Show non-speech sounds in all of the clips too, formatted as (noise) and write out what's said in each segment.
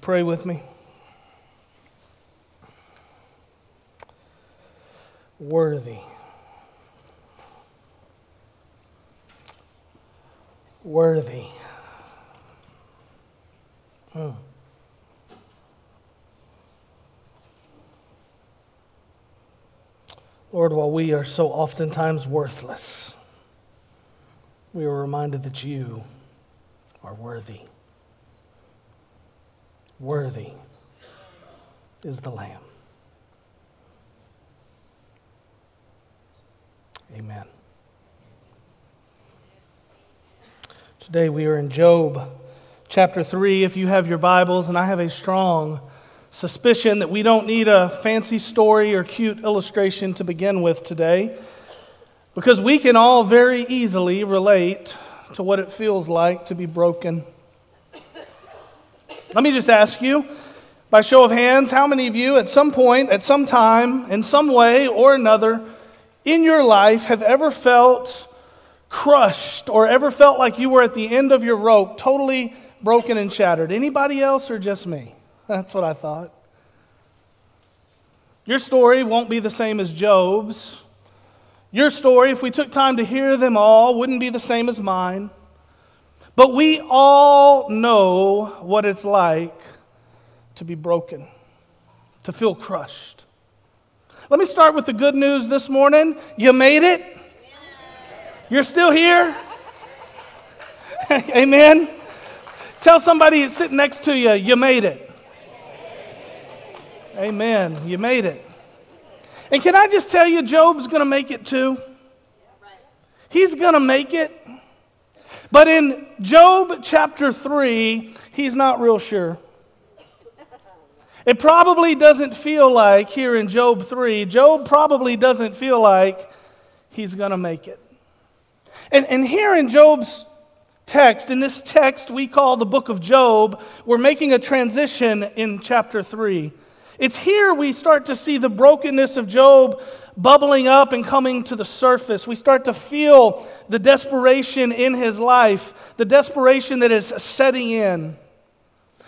you pray with me? Worthy. Worthy. Mm. Lord, while we are so oftentimes worthless, we are reminded that you are worthy. Worthy is the Lamb. Amen. Today we are in Job chapter 3. If you have your Bibles, and I have a strong suspicion that we don't need a fancy story or cute illustration to begin with today, because we can all very easily relate to what it feels like to be broken. Let me just ask you, by show of hands, how many of you at some point, at some time, in some way or another, in your life have ever felt crushed or ever felt like you were at the end of your rope, totally broken and shattered? Anybody else or just me? That's what I thought. Your story won't be the same as Job's. Your story, if we took time to hear them all, wouldn't be the same as mine. But we all know what it's like to be broken, to feel crushed. Let me start with the good news this morning. You made it. You're still here. (laughs) Amen. Tell somebody sitting next to you, you made it. Amen. You made it. And can I just tell you, Job's going to make it too? He's going to make it. But in Job chapter 3, he's not real sure. It probably doesn't feel like, here in Job 3, Job probably doesn't feel like he's going to make it. And, and here in Job's text, in this text we call the book of Job, we're making a transition in chapter 3. It's here we start to see the brokenness of Job bubbling up and coming to the surface. We start to feel the desperation in his life, the desperation that is setting in.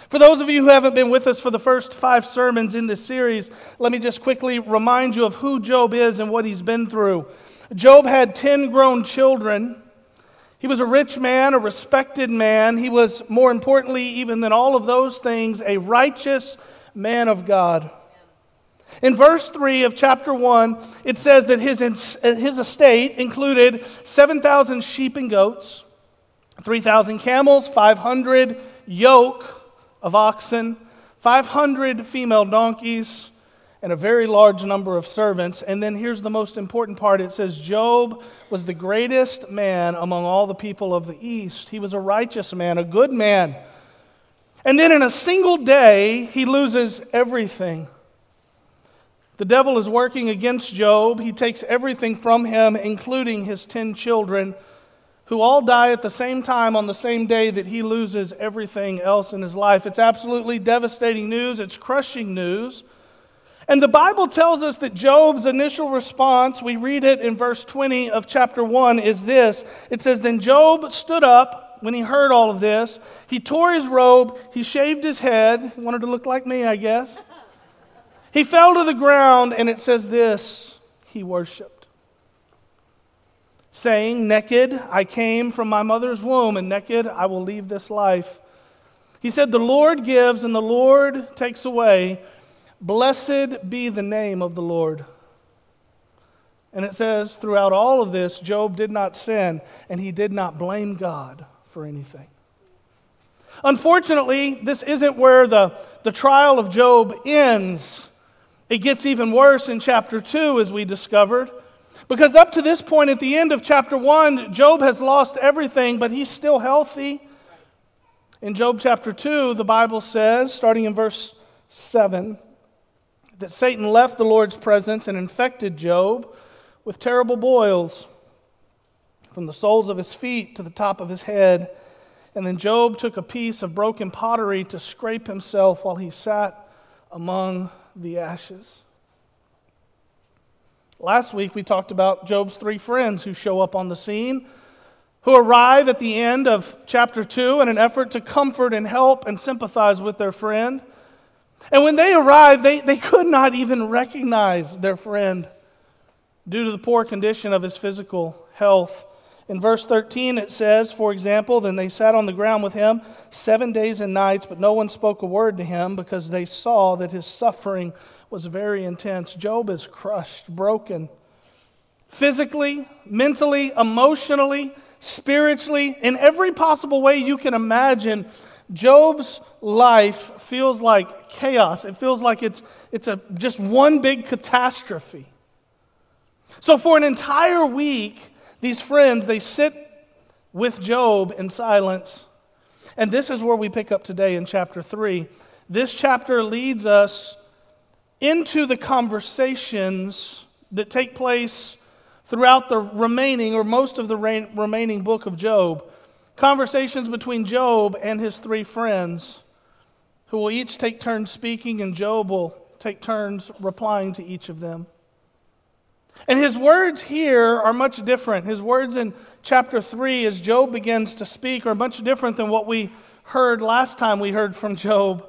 For those of you who haven't been with us for the first five sermons in this series, let me just quickly remind you of who Job is and what he's been through. Job had 10 grown children. He was a rich man, a respected man. He was, more importantly, even than all of those things, a righteous man of God. In verse 3 of chapter 1, it says that his, uh, his estate included 7,000 sheep and goats, 3,000 camels, 500 yoke of oxen, 500 female donkeys, and a very large number of servants. And then here's the most important part it says, Job was the greatest man among all the people of the East. He was a righteous man, a good man. And then in a single day, he loses everything. The devil is working against Job. He takes everything from him, including his 10 children, who all die at the same time on the same day that he loses everything else in his life. It's absolutely devastating news, it's crushing news. And the Bible tells us that Job's initial response, we read it in verse 20 of chapter 1, is this It says, Then Job stood up when he heard all of this, he tore his robe, he shaved his head, he wanted to look like me, I guess. He fell to the ground, and it says this he worshiped, saying, Naked I came from my mother's womb, and naked I will leave this life. He said, The Lord gives, and the Lord takes away. Blessed be the name of the Lord. And it says, throughout all of this, Job did not sin, and he did not blame God for anything. Unfortunately, this isn't where the, the trial of Job ends. It gets even worse in chapter 2, as we discovered. Because up to this point, at the end of chapter 1, Job has lost everything, but he's still healthy. In Job chapter 2, the Bible says, starting in verse 7, that Satan left the Lord's presence and infected Job with terrible boils from the soles of his feet to the top of his head. And then Job took a piece of broken pottery to scrape himself while he sat among the ashes. Last week we talked about Job's three friends who show up on the scene who arrive at the end of chapter 2 in an effort to comfort and help and sympathize with their friend. And when they arrived, they, they could not even recognize their friend due to the poor condition of his physical health. In verse 13, it says, for example, then they sat on the ground with him seven days and nights, but no one spoke a word to him because they saw that his suffering was very intense. Job is crushed, broken, physically, mentally, emotionally, spiritually, in every possible way you can imagine. Job's life feels like chaos. It feels like it's, it's a, just one big catastrophe. So, for an entire week, these friends, they sit with Job in silence. And this is where we pick up today in chapter 3. This chapter leads us into the conversations that take place throughout the remaining, or most of the remaining book of Job. Conversations between Job and his three friends, who will each take turns speaking, and Job will take turns replying to each of them. And his words here are much different. His words in chapter 3, as Job begins to speak, are much different than what we heard last time we heard from Job,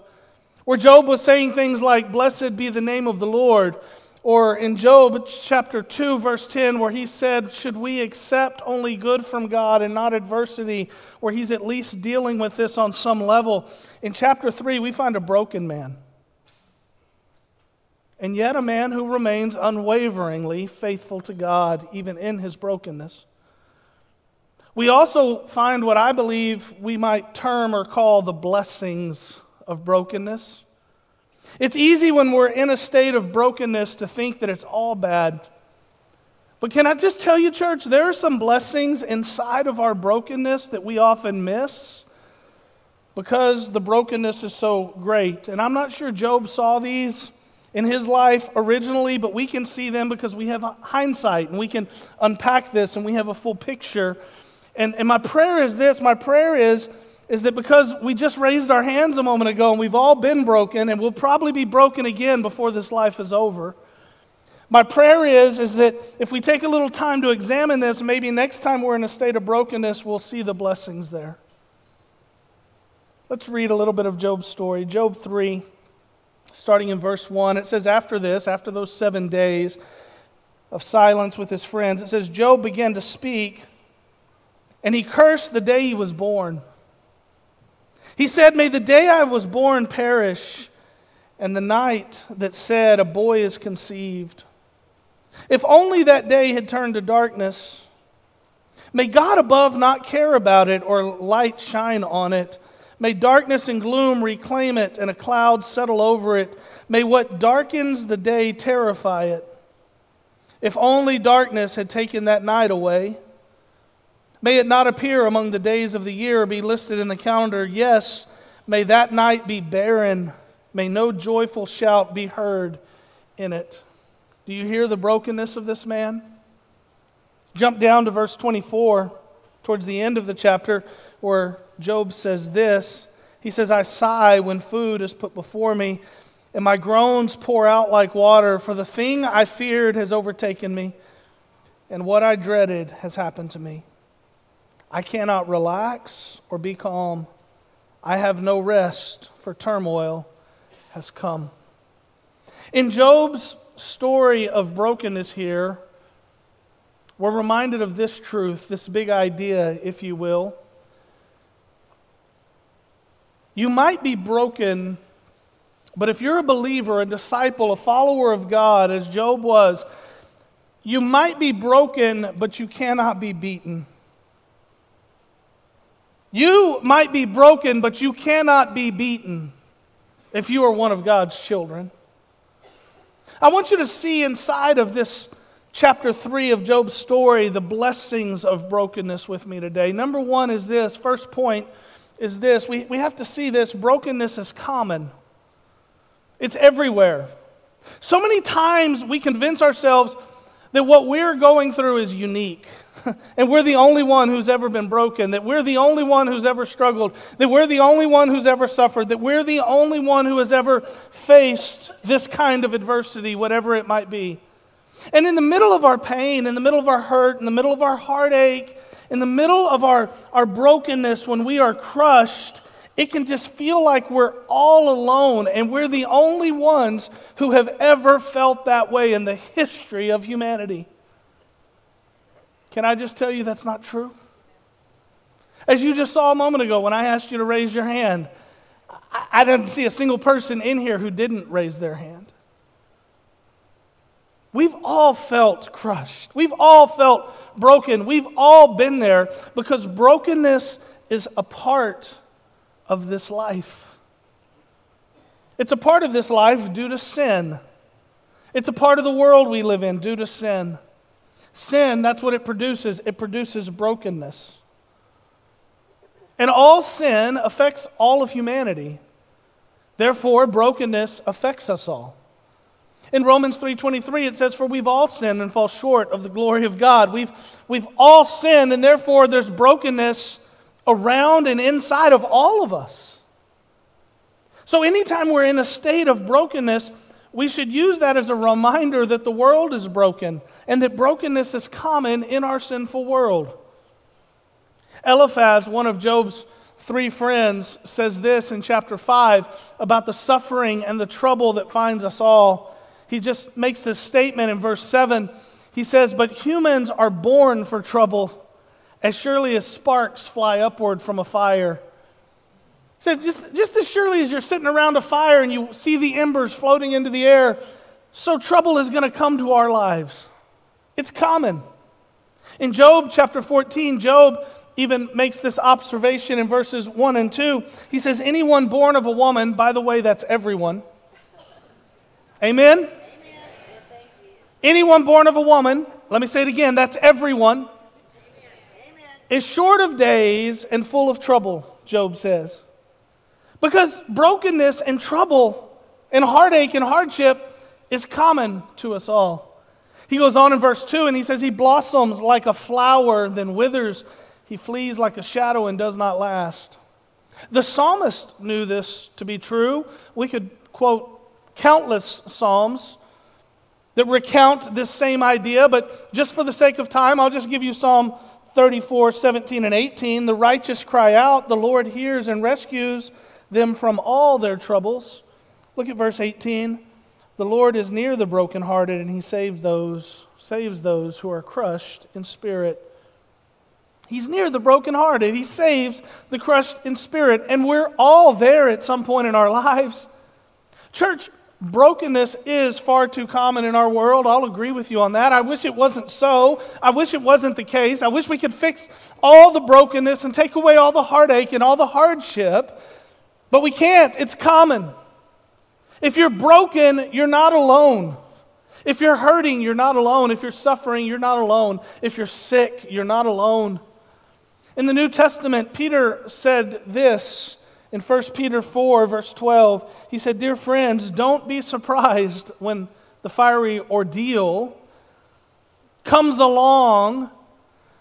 where Job was saying things like, Blessed be the name of the Lord. Or in Job chapter 2, verse 10, where he said, Should we accept only good from God and not adversity? Where he's at least dealing with this on some level. In chapter 3, we find a broken man and yet a man who remains unwaveringly faithful to God, even in his brokenness. We also find what I believe we might term or call the blessings of brokenness. It's easy when we're in a state of brokenness to think that it's all bad. But can I just tell you, church, there are some blessings inside of our brokenness that we often miss because the brokenness is so great. And I'm not sure Job saw these in his life originally, but we can see them because we have hindsight and we can unpack this and we have a full picture. And, and my prayer is this my prayer is, is that because we just raised our hands a moment ago and we've all been broken and we'll probably be broken again before this life is over. My prayer is, is that if we take a little time to examine this, maybe next time we're in a state of brokenness, we'll see the blessings there. Let's read a little bit of Job's story. Job 3 starting in verse 1. It says, After this, after those seven days of silence with his friends, it says, Job began to speak, and he cursed the day he was born. He said, May the day I was born perish, and the night that said, A boy is conceived. If only that day had turned to darkness. May God above not care about it or light shine on it. May darkness and gloom reclaim it, and a cloud settle over it. May what darkens the day terrify it. If only darkness had taken that night away. May it not appear among the days of the year be listed in the calendar. Yes, may that night be barren. May no joyful shout be heard in it. Do you hear the brokenness of this man? Jump down to verse 24, towards the end of the chapter, where Job says this He says, I sigh when food is put before me, and my groans pour out like water, for the thing I feared has overtaken me, and what I dreaded has happened to me. I cannot relax or be calm. I have no rest, for turmoil has come. In Job's story of brokenness here, we're reminded of this truth, this big idea, if you will. You might be broken, but if you're a believer, a disciple, a follower of God, as Job was, you might be broken, but you cannot be beaten. You might be broken, but you cannot be beaten if you are one of God's children. I want you to see inside of this chapter 3 of Job's story the blessings of brokenness with me today. Number one is this first point is this we, we have to see this brokenness is common, it's everywhere. So many times we convince ourselves that what we're going through is unique. (laughs) and we're the only one who's ever been broken, that we're the only one who's ever struggled, that we're the only one who's ever suffered, that we're the only one who has ever faced this kind of adversity, whatever it might be. And in the middle of our pain, in the middle of our hurt, in the middle of our heartache, In the middle of our, our brokenness, when we are crushed, it can just feel like we're all alone and we're the only ones who have ever felt that way in the history of humanity. Can I just tell you that's not true? As you just saw a moment ago when I asked you to raise your hand, I, I didn't see a single person in here who didn't raise their hand. We've all felt crushed. We've all felt broken. We've all been there because brokenness is a part of this life. It's a part of this life due to sin. It's a part of the world we live in due to sin. Sin, that's what it produces. It produces brokenness. And all sin affects all of humanity. Therefore, brokenness affects us all. In Romans 3:23 it says for we've all sinned and fall short of the glory of God. We've we've all sinned and therefore there's brokenness around and inside of all of us. So anytime we're in a state of brokenness, we should use that as a reminder that the world is broken and that brokenness is common in our sinful world. Eliphaz, one of Job's three friends, says this in chapter 5 about the suffering and the trouble that finds us all. He just makes this statement in verse 7. He says, But humans are born for trouble as surely as sparks fly upward from a fire. He said, just, just as surely as you're sitting around a fire and you see the embers floating into the air, so trouble is going to come to our lives. It's common. In Job chapter 14, Job even makes this observation in verses 1 and 2. He says, Anyone born of a woman, by the way, that's everyone. Amen? Amen. Anyone born of a woman, let me say it again, that's everyone, Amen. is short of days and full of trouble, Job says. Because brokenness and trouble and heartache and hardship is common to us all. He goes on in verse 2 and he says, He blossoms like a flower, then withers. He flees like a shadow and does not last. The psalmist knew this to be true. We could quote countless psalms that recount this same idea, but just for the sake of time, I'll just give you Psalm 34, 17, and 18. The righteous cry out, the Lord hears and rescues them from all their troubles. Look at verse 18. The Lord is near the brokenhearted, and he saves those, saves those who are crushed in spirit. He's near the brokenhearted. He saves the crushed in spirit. And we're all there at some point in our lives. Church, brokenness is far too common in our world. I'll agree with you on that. I wish it wasn't so. I wish it wasn't the case. I wish we could fix all the brokenness and take away all the heartache and all the hardship. But we can't. It's common. If you're broken, you're not alone. If you're hurting, you're not alone. If you're suffering, you're not alone. If you're sick, you're not alone. In the New Testament, Peter said this in 1 Peter 4, verse 12. He said, Dear friends, don't be surprised when the fiery ordeal comes along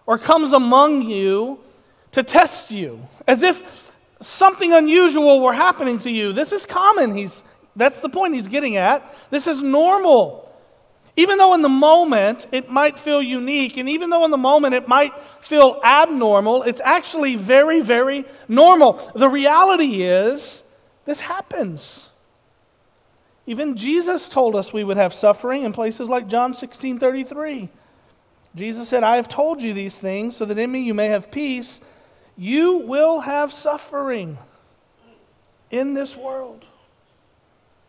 or comes among you to test you, as if something unusual were happening to you. This is common, he's that's the point he's getting at. This is normal. Even though in the moment it might feel unique, and even though in the moment it might feel abnormal, it's actually very, very normal. The reality is, this happens. Even Jesus told us we would have suffering in places like John 16 33. Jesus said, I have told you these things so that in me you may have peace. You will have suffering in this world.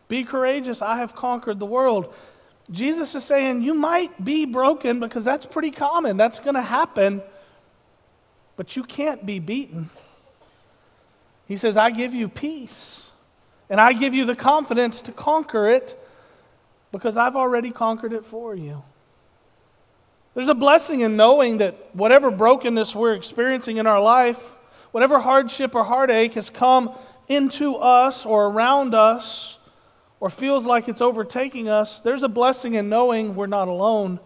Be courageous. I have conquered the world. Jesus is saying you might be broken because that's pretty common. That's going to happen. But you can't be beaten. He says, I give you peace. And I give you the confidence to conquer it because I've already conquered it for you. There's a blessing in knowing that whatever brokenness we're experiencing in our life, whatever hardship or heartache has come into us or around us, or feels like it's overtaking us, there's a blessing in knowing we're not alone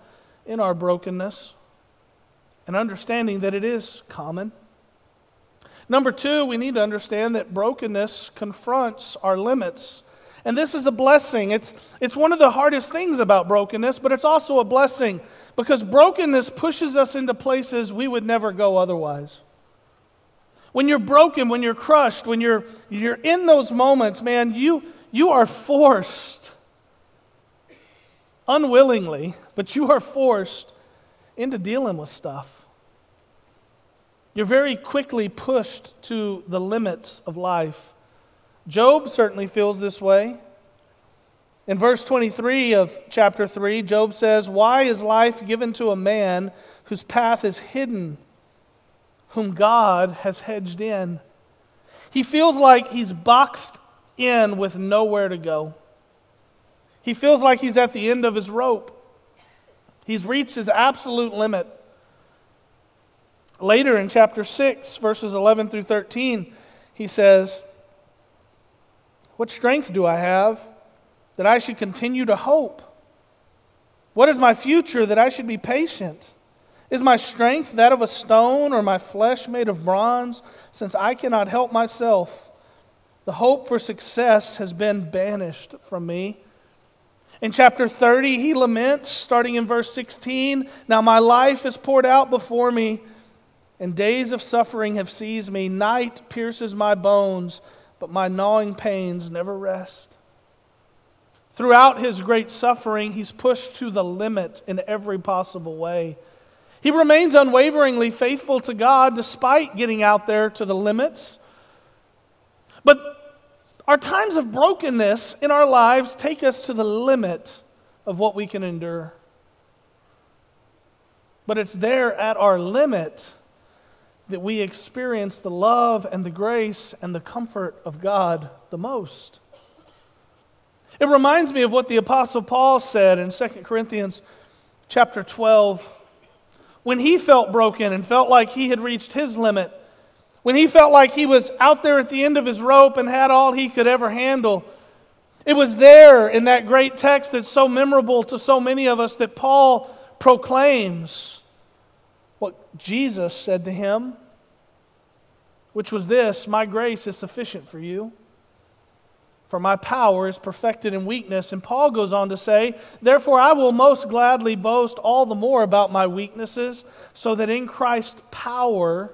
in our brokenness and understanding that it is common. Number two, we need to understand that brokenness confronts our limits. And this is a blessing. It's, it's one of the hardest things about brokenness, but it's also a blessing Because brokenness pushes us into places we would never go otherwise. When you're broken, when you're crushed, when you're, you're in those moments, man, you, you are forced, unwillingly, but you are forced into dealing with stuff. You're very quickly pushed to the limits of life. Job certainly feels this way. In verse 23 of chapter 3, Job says, Why is life given to a man whose path is hidden, whom God has hedged in? He feels like he's boxed in with nowhere to go. He feels like he's at the end of his rope. He's reached his absolute limit. Later in chapter 6, verses 11 through 13, he says, What strength do I have? that I should continue to hope? What is my future that I should be patient? Is my strength that of a stone or my flesh made of bronze? Since I cannot help myself, the hope for success has been banished from me. In chapter 30, he laments, starting in verse 16 Now my life is poured out before me, and days of suffering have seized me. Night pierces my bones, but my gnawing pains never rest. Throughout his great suffering, he's pushed to the limit in every possible way. He remains unwaveringly faithful to God despite getting out there to the limits. But our times of brokenness in our lives take us to the limit of what we can endure. But it's there at our limit that we experience the love and the grace and the comfort of God the most. It reminds me of what the apostle Paul said in 2 Corinthians chapter 12 when he felt broken and felt like he had reached his limit. When he felt like he was out there at the end of his rope and had all he could ever handle. It was there in that great text that's so memorable to so many of us that Paul proclaims what Jesus said to him, which was this My grace is sufficient for you. For my power is perfected in weakness. And Paul goes on to say, Therefore I will most gladly boast all the more about my weaknesses, so that in Christ's power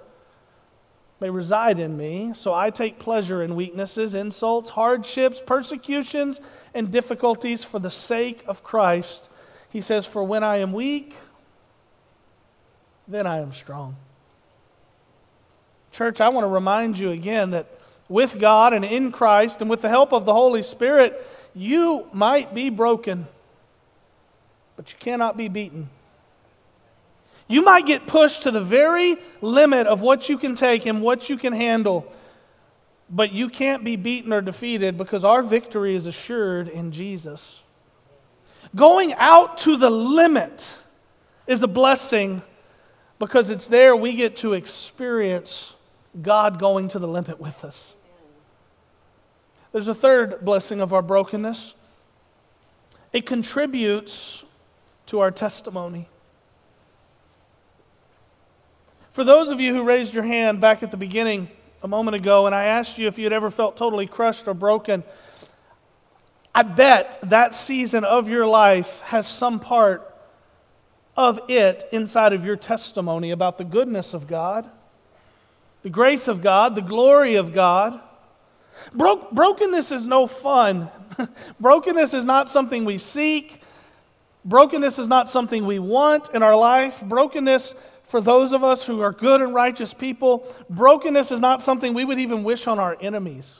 may reside in me. So I take pleasure in weaknesses, insults, hardships, persecutions, and difficulties for the sake of Christ. He says, For when I am weak, then I am strong. Church, I want to remind you again that with God and in Christ and with the help of the Holy Spirit, you might be broken, but you cannot be beaten. You might get pushed to the very limit of what you can take and what you can handle, but you can't be beaten or defeated because our victory is assured in Jesus. Going out to the limit is a blessing because it's there we get to experience God going to the limit with us. There's a third blessing of our brokenness it contributes to our testimony. For those of you who raised your hand back at the beginning a moment ago, and I asked you if you had ever felt totally crushed or broken, I bet that season of your life has some part of it inside of your testimony about the goodness of God the grace of God, the glory of God. Bro- brokenness is no fun. (laughs) brokenness is not something we seek. Brokenness is not something we want in our life. Brokenness, for those of us who are good and righteous people, brokenness is not something we would even wish on our enemies.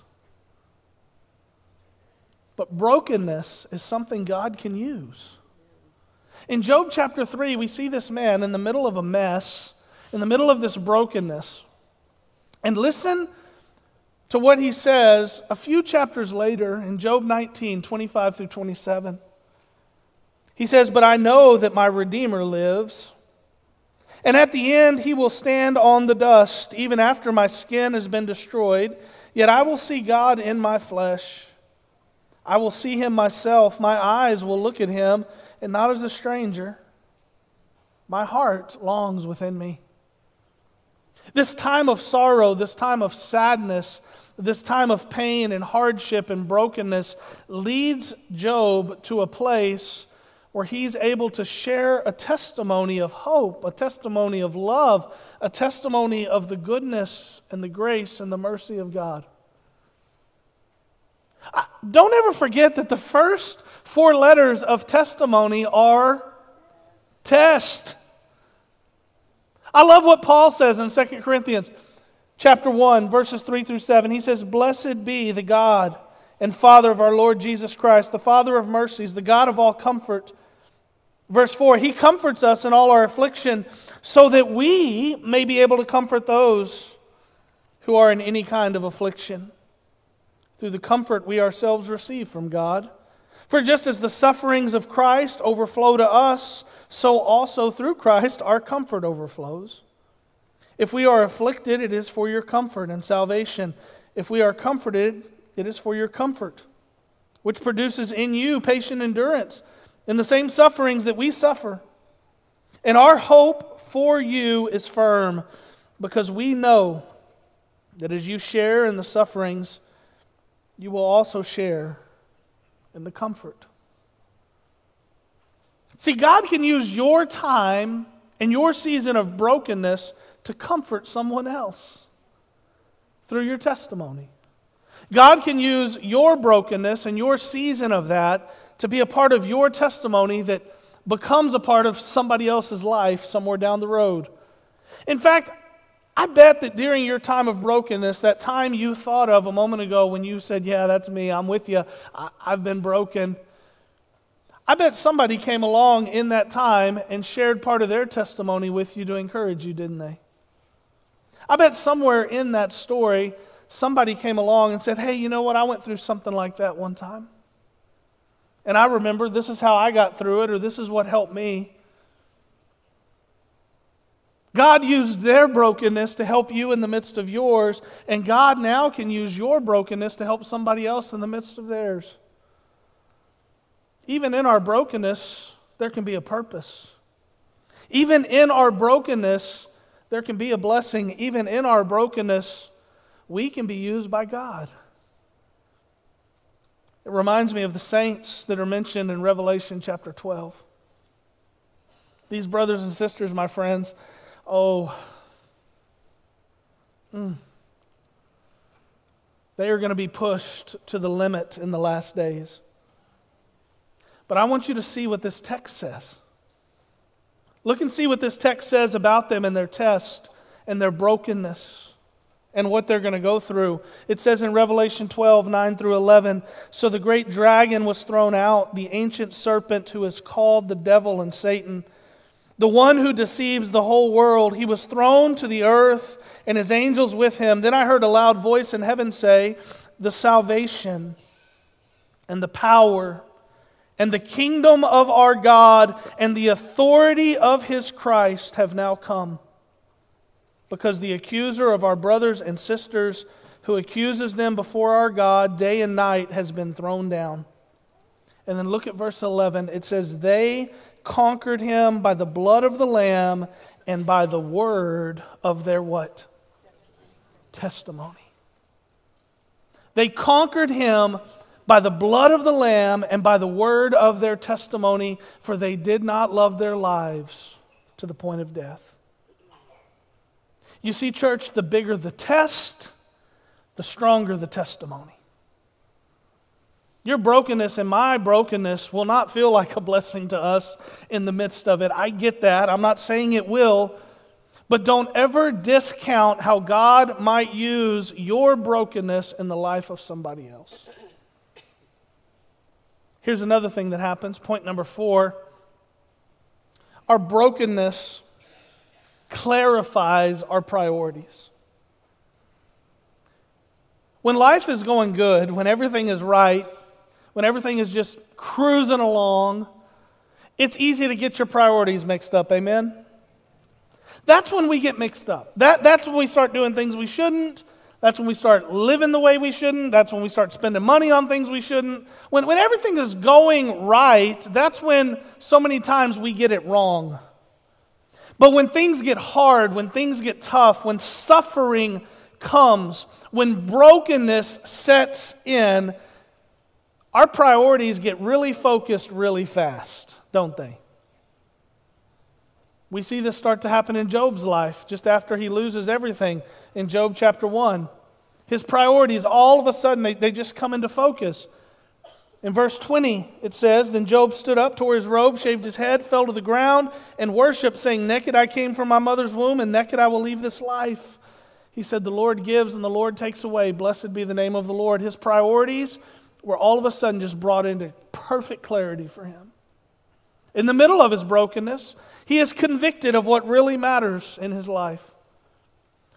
But brokenness is something God can use. In Job chapter 3, we see this man in the middle of a mess, in the middle of this brokenness. And listen to what he says a few chapters later in Job 19, 25 through 27. He says, But I know that my Redeemer lives, and at the end he will stand on the dust, even after my skin has been destroyed. Yet I will see God in my flesh. I will see him myself. My eyes will look at him, and not as a stranger. My heart longs within me. This time of sorrow, this time of sadness, this time of pain and hardship and brokenness leads Job to a place where he's able to share a testimony of hope, a testimony of love, a testimony of the goodness and the grace and the mercy of God. Don't ever forget that the first four letters of testimony are test. I love what Paul says in 2 Corinthians chapter 1 verses 3 through 7. He says, "Blessed be the God and Father of our Lord Jesus Christ, the Father of mercies, the God of all comfort." Verse 4, he comforts us in all our affliction so that we may be able to comfort those who are in any kind of affliction through the comfort we ourselves receive from God. For just as the sufferings of Christ overflow to us, so also through Christ our comfort overflows. If we are afflicted, it is for your comfort and salvation. If we are comforted, it is for your comfort, which produces in you patient endurance in the same sufferings that we suffer. And our hope for you is firm because we know that as you share in the sufferings, you will also share in the comfort. See, God can use your time and your season of brokenness to comfort someone else through your testimony. God can use your brokenness and your season of that to be a part of your testimony that becomes a part of somebody else's life somewhere down the road. In fact, I bet that during your time of brokenness, that time you thought of a moment ago when you said, Yeah, that's me, I'm with you, I- have been broken. I bet somebody came along in that time and shared part of their testimony with you to encourage you, didn't they? I bet somewhere in that story, somebody came along and said, Hey, you know what? I went through something like that one time. And I remember this is how I got through it, or this is what helped me. God used their brokenness to help you in the midst of yours, and God now can use your brokenness to help somebody else in the midst of theirs. Even in our brokenness, there can be a purpose. Even in our brokenness, there can be a blessing. Even in our brokenness, we can be used by God. It reminds me of the saints that are mentioned in Revelation chapter 12. These brothers and sisters, my friends, Oh, mm, they are going to be pushed to the limit in the last days. But I want you to see what this text says. Look and see what this text says about them and their test and their brokenness and what they're going to go through. It says in Revelation 12, 9 through 11 So the great dragon was thrown out, the ancient serpent who is called the devil and Satan the one who deceives the whole world. He was thrown to the earth, and his angels with him. Then I heard a loud voice in heaven say, The salvation and the power and the kingdom of our God and the authority of his Christ have now come. Because the accuser of our brothers and sisters, who accuses them before our God day and night, has been thrown down. And then look at verse 11. It says, They conquered him by the blood of the Lamb and by the word of their what? Testimony. They conquered him by the blood of the Lamb and by the word of their testimony, for they did not love their lives to the point of death. You see, church, the bigger the test, the stronger the testimony. Your brokenness and my brokenness will not feel like a blessing to us in the midst of it. I get that. I'm not saying it will. But don't ever discount how God might use your brokenness in the life of somebody else. Here's another thing that happens. Point number four our brokenness clarifies our priorities. When life is going good, when everything is right, when everything is just cruising along, it's easy to get your priorities mixed up. Amen? That's when we get mixed up. That, that's when we start doing things we shouldn't. That's when we start living the way we shouldn't. That's when we start spending money on things we shouldn't. When, when everything is going right, that's when so many times we get it wrong. But when things get hard, when things get tough, when suffering comes, when brokenness sets in, our priorities get really focused really fast, don't they? We see this start to happen in Job's life just after he loses everything in Job chapter 1. His priorities, all of a sudden, they, they just come into focus. In verse 20, it says Then Job stood up, tore his robe, shaved his head, fell to the ground, and worshiped, saying, Naked I came from my mother's womb, and naked I will leave this life. He said, The Lord gives and the Lord takes away. Blessed be the name of the Lord. His priorities were all of a sudden just brought into perfect clarity for him. In the middle of his brokenness, he is convicted of what really matters in his life.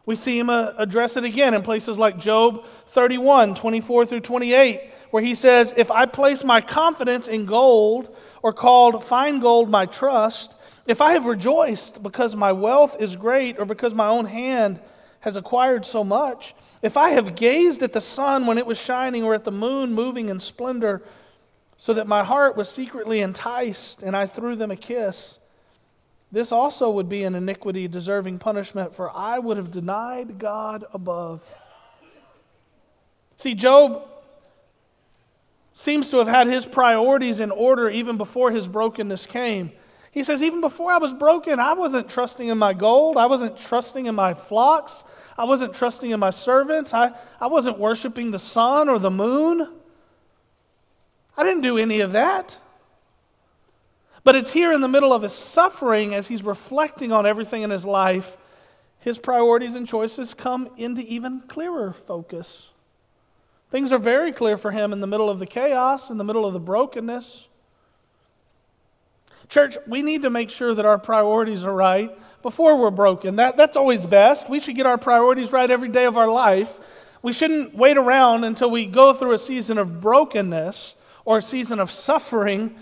We see him uh, address it again in places like Job 31, 24 through 28 where he says, If I place my confidence in gold, or called fine gold my trust, if I have rejoiced because my wealth is great, or because my own hand has acquired so much, if I have gazed at the sun when it was shining, or at the moon moving in splendor, so that my heart was secretly enticed, and I threw them a kiss, this also would be an iniquity deserving punishment, for I would have denied God above. See, Job seems to have had his priorities in order even before his brokenness came. He says, Even before I was broken, I wasn't trusting in my gold. I wasn't trusting in my flocks. I wasn't trusting in my servants. I, I wasn't worshiping the sun or the moon. I didn't do any of that. But it's here in the middle of his suffering as he's reflecting on everything in his life, his priorities and choices come into even clearer focus. Things are very clear for him in the middle of the chaos, in the middle of the brokenness. Church, we need to make sure that our priorities are right before we're broken. That, that's always best. We should get our priorities right every day of our life. We shouldn't wait around until we go through a season of brokenness or a season of suffering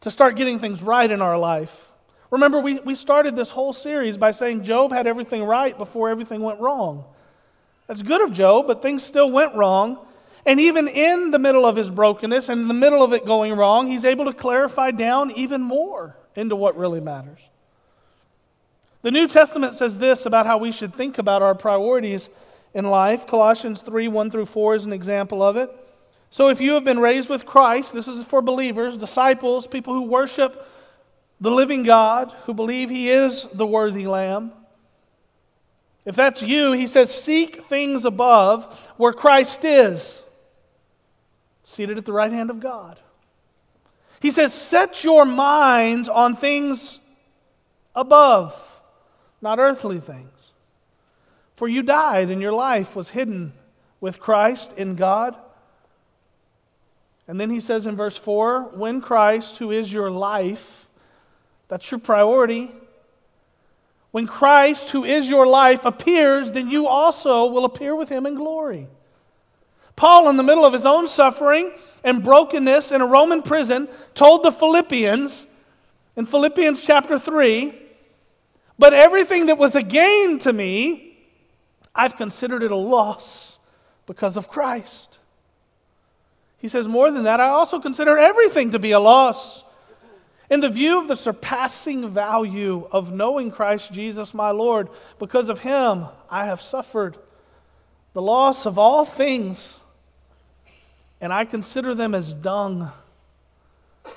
to start getting things right in our life. Remember, we, we started this whole series by saying Job had everything right before everything went wrong. That's good of Job, but things still went wrong. And even in the middle of his brokenness and in the middle of it going wrong, he's able to clarify down even more into what really matters. The New Testament says this about how we should think about our priorities in life. Colossians 3 1 through 4 is an example of it. So if you have been raised with Christ, this is for believers, disciples, people who worship the living God, who believe he is the worthy Lamb. If that's you, he says, Seek things above where Christ is, seated at the right hand of God. He says, Set your mind on things above, not earthly things. For you died, and your life was hidden with Christ in God. And then he says in verse 4 when Christ, who is your life, that's your priority, when Christ, who is your life, appears, then you also will appear with him in glory. Paul, in the middle of his own suffering and brokenness in a Roman prison, told the Philippians in Philippians chapter 3 But everything that was a gain to me, I've considered it a loss because of Christ. He says, More than that, I also consider everything to be a loss in the view of the surpassing value of knowing Christ Jesus my Lord, because of him I have suffered the loss of all things, and I consider them as dung,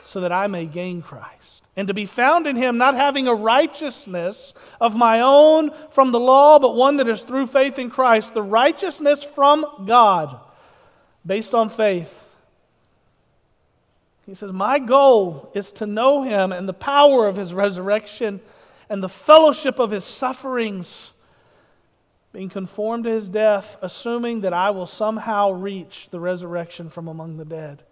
so that I may gain Christ. And to be found in him, not having a righteousness of my own from the law, but one that is through faith in Christ, the righteousness from God, based on faith he says, My goal is to know him and the power of his resurrection and the fellowship of his sufferings, being conformed to his death, assuming that I will somehow reach the resurrection from among the dead.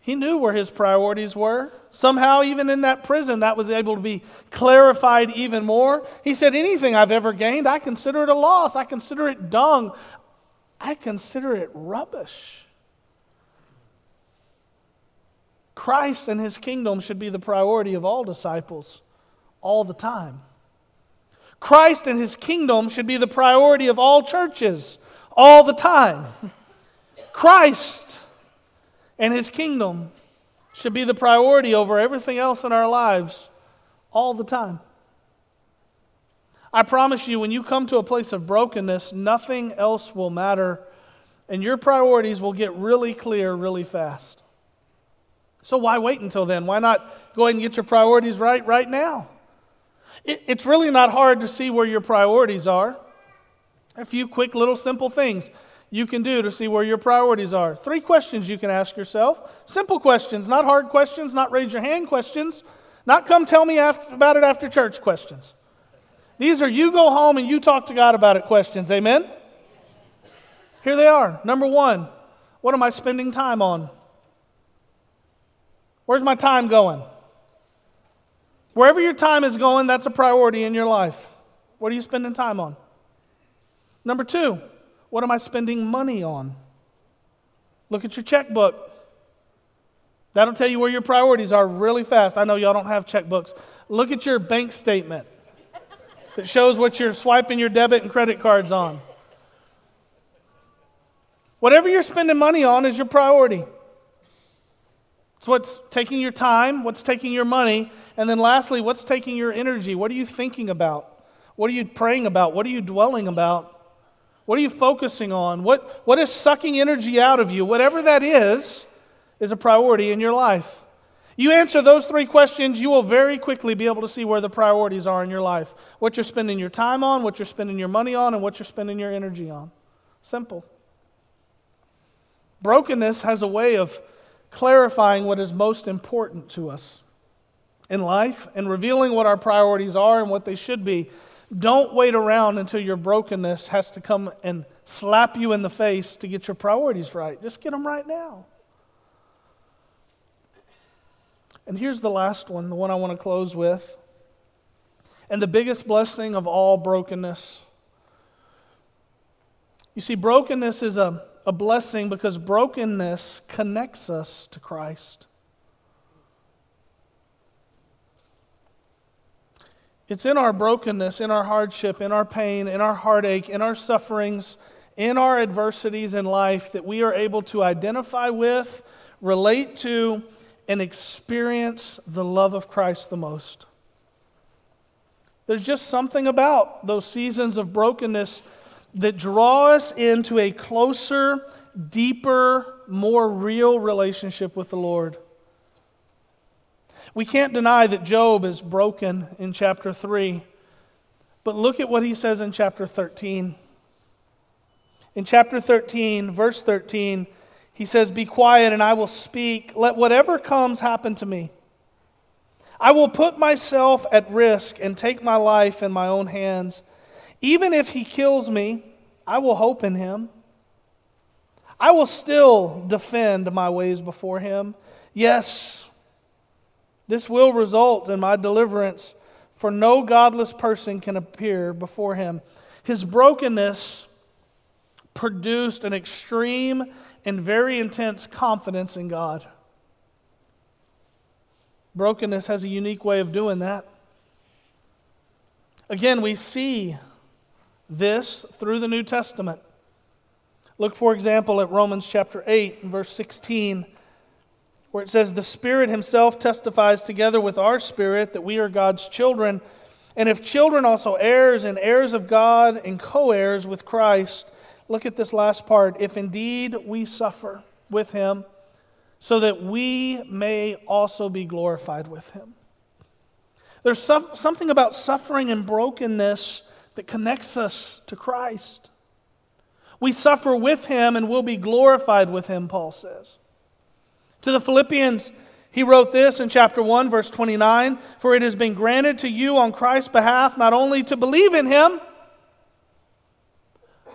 He knew where his priorities were. Somehow, even in that prison, that was able to be clarified even more. He said, Anything I've ever gained, I consider it a loss. I consider it dung. I consider it rubbish. Christ and his kingdom should be the priority of all disciples all the time. Christ and his kingdom should be the priority of all churches all the time. Christ and his kingdom should be the priority over everything else in our lives all the time. I promise you, when you come to a place of brokenness, nothing else will matter And your priorities will get really clear really fast. So why wait until then? Why not go ahead and get your priorities right right now? It, it's really not hard to see where your priorities are. A few quick little simple things you can do to see where your priorities are. Three questions you can ask yourself. Simple questions, not hard questions, not raise your hand questions, not come tell me after, about it after church questions. These are you go home and you talk to God about it questions. Amen? Here they are. Number one, what am I spending time on? Where's my time going? Wherever your time is going, that's a priority in your life. What are you spending time on? Number two, what am I spending money on? Look at your checkbook. That'll tell you where your priorities are really fast. I know y'all don't have checkbooks. Look at your bank statement that shows what you're swiping your debit and credit cards on. Whatever you're spending money on is your priority. It's what's taking your time, what's taking your money, and then lastly, what's taking your energy? What are you thinking about? What are you praying about? What are you dwelling about? What are you focusing on? What, what is sucking energy out of you? Whatever that is, is a priority in your life. You answer those three questions, you will very quickly be able to see where the priorities are in your life. What you're spending your time on, what you're spending your money on, and what you're spending your energy on. Simple. Brokenness has a way of clarifying what is most important to us in life and revealing what our priorities are and what they should be. Don't wait around until your brokenness has to come and slap you in the face to get your priorities right. Just get them right now. And here's the last one, the one I want to close with. And the biggest blessing of all brokenness. You see, brokenness is a, a blessing because brokenness connects us to Christ. It's in our brokenness, in our hardship, in our pain, in our heartache, in our sufferings, in our adversities in life that we are able to identify with, relate to, and experience the love of Christ the most. There's just something about those seasons of brokenness that draw us into a closer, deeper, more real relationship with the Lord. We can't deny that Job is broken in chapter 3, but look at what he says in chapter 13. In chapter 13, verse 13, he says, Be quiet and I will speak. Let whatever comes happen to me. I will put myself at risk and take my life in my own hands. Even if he kills me, I will hope in him. I will still defend my ways before him. Yes, this will result in my deliverance, for no godless person can appear before him. His brokenness produced an extreme and very intense confidence in God. Brokenness has a unique way of doing that. Again, we see this through the New Testament. Look, for example, at Romans chapter 8, verse 16 where it says, The Spirit Himself testifies together with our spirit that we are God's children. And if children, also heirs and heirs of God and co heirs with Christ. Look at this last part. If indeed we suffer with Him, so that we may also be glorified with Him. There's something about suffering and brokenness that connects us to Christ. We suffer with Him and will be glorified with Him, Paul says. To the Philippians, he wrote this in chapter 1, verse 29 For it has been granted to you on Christ's behalf not only to believe in him,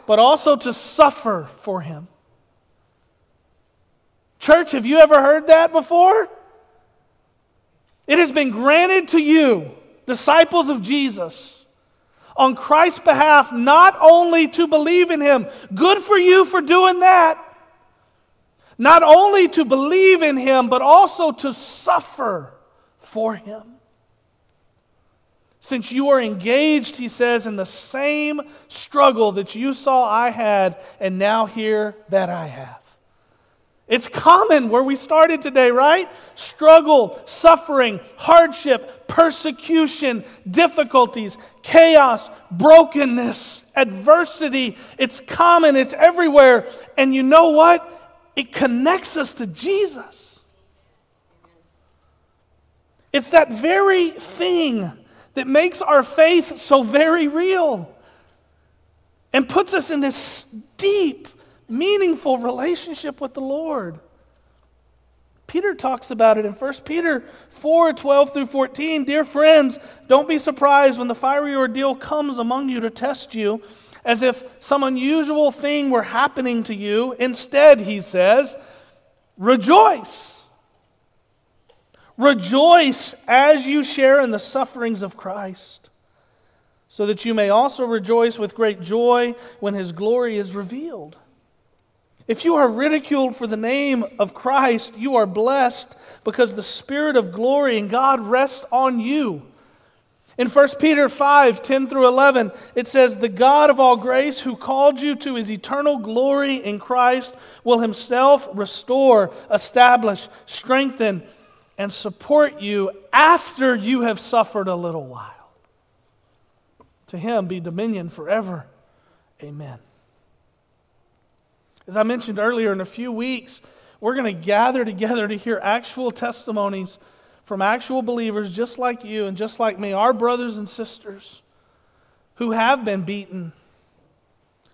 but also to suffer for him. Church, have you ever heard that before? It has been granted to you, disciples of Jesus, on Christ's behalf, not only to believe in him. Good for you for doing that not only to believe in him, but also to suffer for him. Since you are engaged, he says, in the same struggle that you saw I had, and now hear that I have. It's common where we started today, right? Struggle, suffering, hardship, persecution, difficulties, chaos, brokenness, adversity. It's common, it's everywhere. And you know what? It connects us to Jesus. It's that very thing that makes our faith so very real and puts us in this deep, meaningful relationship with the Lord. Peter talks about it in 1 Peter 4 12 through 14. Dear friends, don't be surprised when the fiery ordeal comes among you to test you, as if some unusual thing were happening to you. Instead, he says, rejoice. Rejoice as you share in the sufferings of Christ, so that you may also rejoice with great joy when his glory is revealed. If you are ridiculed for the name of Christ, you are blessed because the Spirit of glory and God rests on you. In 1 Peter 5 10 through 11, it says, The God of all grace, who called you to his eternal glory in Christ, will himself restore, establish, strengthen, and support you after you have suffered a little while. To him be dominion forever. Amen. As I mentioned earlier, in a few weeks, we're going to gather together to hear actual testimonies from actual believers just like you and just like me, our brothers and sisters who have been beaten,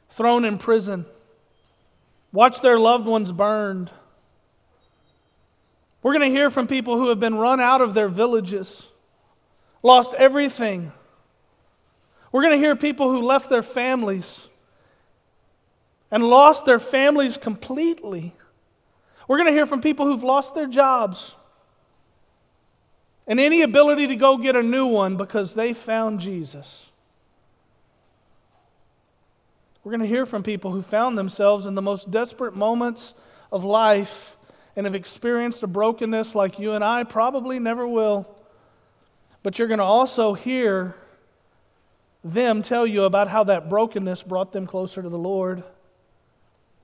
thrown in prison, watched their loved ones burned. We're going to hear from people who have been run out of their villages, lost everything. We're going to hear people who left their families and lost their families completely. We're going to hear from people who've lost their jobs and any ability to go get a new one because they found Jesus. We're going to hear from people who found themselves in the most desperate moments of life and have experienced a brokenness like you and I probably never will. But you're going to also hear them tell you about how that brokenness brought them closer to the Lord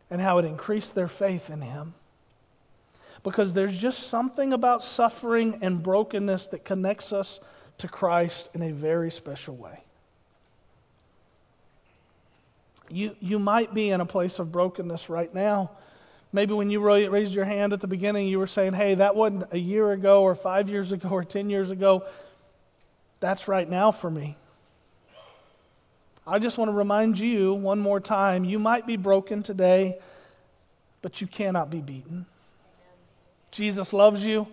and how it increased their faith in Him. Because there's just something about suffering and brokenness that connects us to Christ in a very special way. You, you might be in a place of brokenness right now. Maybe when you raised your hand at the beginning, you were saying, hey, that wasn't a year ago or five years ago or 10 years ago. That's right now for me. I just want to remind you one more time you might be broken today, but you cannot be beaten. Jesus loves you.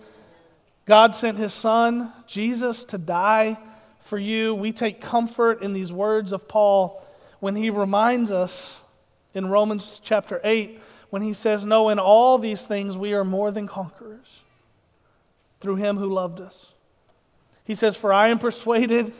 God sent his son, Jesus, to die for you. We take comfort in these words of Paul when he reminds us in Romans chapter 8 when he says, No, in all these things we are more than conquerors through him who loved us. He says, For I am persuaded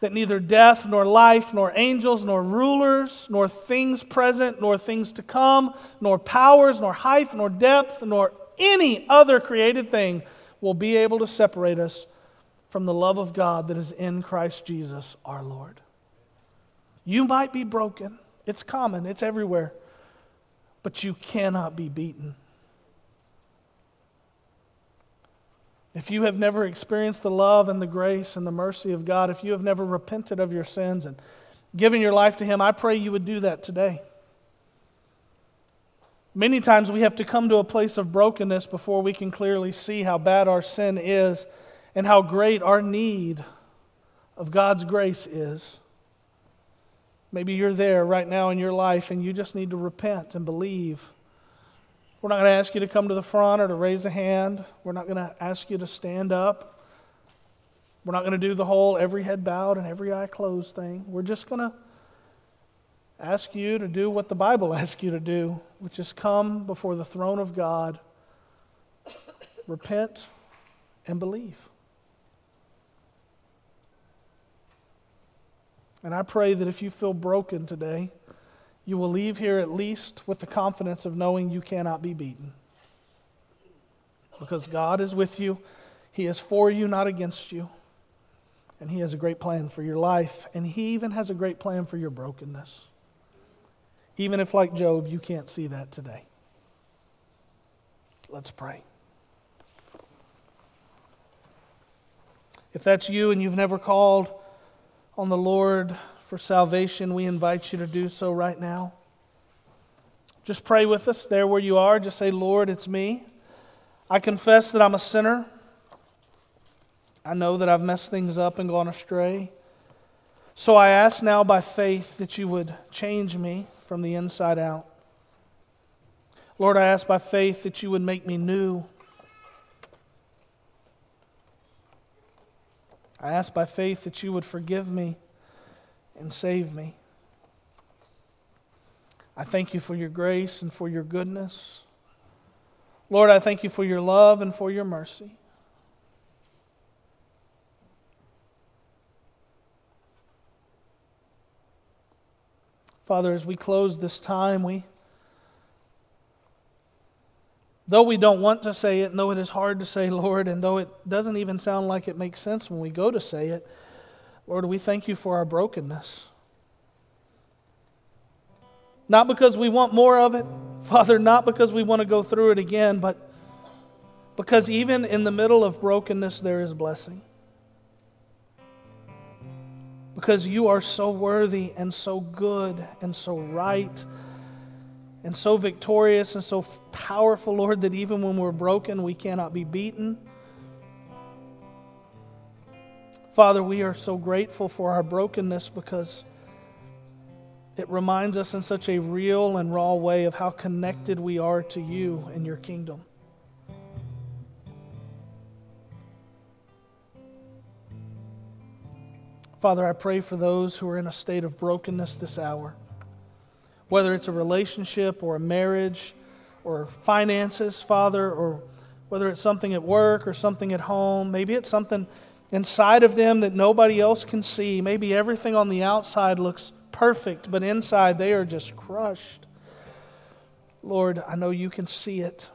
that neither death, nor life, nor angels, nor rulers, nor things present, nor things to come, nor powers, nor height, nor depth, nor any other created thing will be able to separate us from the love of God that is in Christ Jesus our Lord. You might be broken, it's common, it's everywhere, but you cannot be beaten. If you have never experienced the love and the grace and the mercy of God, if you have never repented of your sins and given your life to Him, I pray you would do that today. Many times we have to come to a place of brokenness before we can clearly see how bad our sin is and how great our need of God's grace is. Maybe you're there right now in your life and you just need to repent and believe we're not going to ask you to come to the front or to raise a hand. We're not going to ask you to stand up. We're not going to do the whole every head bowed and every eye closed thing. We're just going to ask you to do what the Bible (laughs) asks you to do, which is come before the throne of God, repent, and believe. And I pray that if you feel broken today, you will leave here at least with the confidence of knowing you cannot be beaten. Because God is with you, He is for you, not against you. And He has a great plan for your life, and He even has a great plan for your brokenness. Even if, like Job, you can't see that today. Let's pray. If that's you and you've never called on the Lord for salvation, we invite you to do so right now. Just pray with us there where you are. Just say, Lord, it's me. I confess that I'm a sinner. I know that I've messed things up and gone astray. So I ask now by faith that you would change me from the inside out. Lord, I ask by faith that you would make me new. I ask by faith that you would forgive me and save me. I thank you for your grace and for your goodness. Lord, I thank you for your love and for your mercy. Father, as we close this time, we though we don't want to say it, and though it is hard to say, Lord, and though it doesn't even sound like it makes sense when we go to say it, Lord, we thank you for our brokenness. Not because we want more of it, Father, not because we want to go through it again, but because even in the middle of brokenness, there is blessing. Because you are so worthy and so good and so right and so victorious and so powerful, Lord, that even when we're broken, we cannot be beaten. Father, we are so grateful for our brokenness because it reminds us in such a real and raw way of how connected we are to you and your kingdom. Father, I pray for those who are in a state of brokenness this hour, whether it's a relationship or a marriage or finances, Father, or whether it's something at work or something at home. Maybe it's something inside of them that nobody else can see. Maybe everything on the outside looks perfect, but inside they are just crushed. Lord, I know you can see it.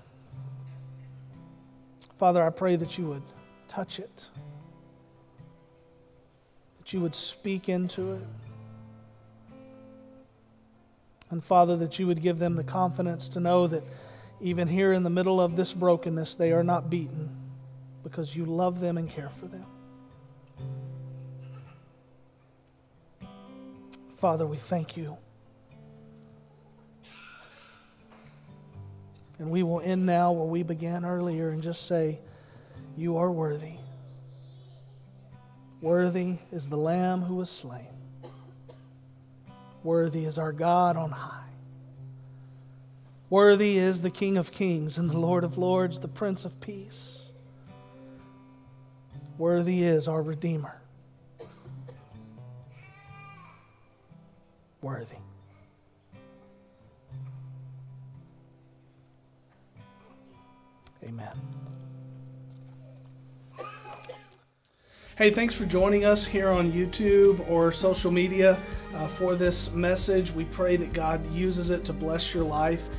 Father, I pray that you would touch it, that you would speak into it. And Father, that you would give them the confidence to know that even here in the middle of this brokenness, they are not beaten because you love them and care for them. Father, we thank you. And we will end now where we began earlier and just say, You are worthy. Worthy is the Lamb who was slain. Worthy is our God on high. Worthy is the King of kings and the Lord of lords, the Prince of peace. Worthy is our Redeemer. worthy. Amen. Hey, thanks for joining us here on YouTube or social media uh, for this message. We pray that God uses it to bless your life.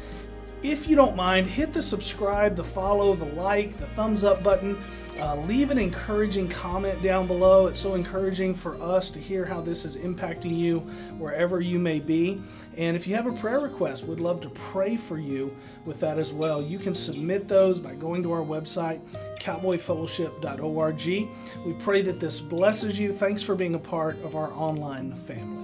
If you don't mind, hit the subscribe, the follow, the like, the thumbs up button. Uh, leave an encouraging comment down below. It's so encouraging for us to hear how this is impacting you wherever you may be. And if you have a prayer request, we'd love to pray for you with that as well. You can submit those by going to our website, cowboyfellowship.org. We pray that this blesses you. Thanks for being a part of our online family.